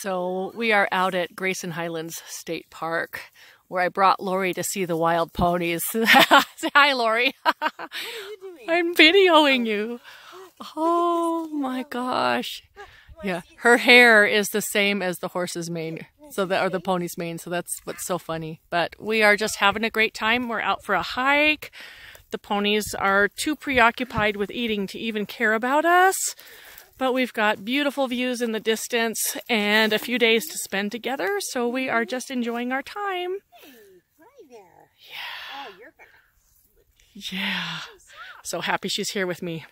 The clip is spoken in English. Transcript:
So we are out at Grayson Highlands State Park where I brought Lori to see the wild ponies. Say hi, Lori. I'm videoing you. Oh my gosh. Yeah, her hair is the same as the horse's mane, so that or the pony's mane. So that's what's so funny. But we are just having a great time. We're out for a hike. The ponies are too preoccupied with eating to even care about us. But we've got beautiful views in the distance and a few days to spend together, so we are just enjoying our time. Hey, hi there. Yeah. Oh, you're gonna... Yeah. So happy she's here with me.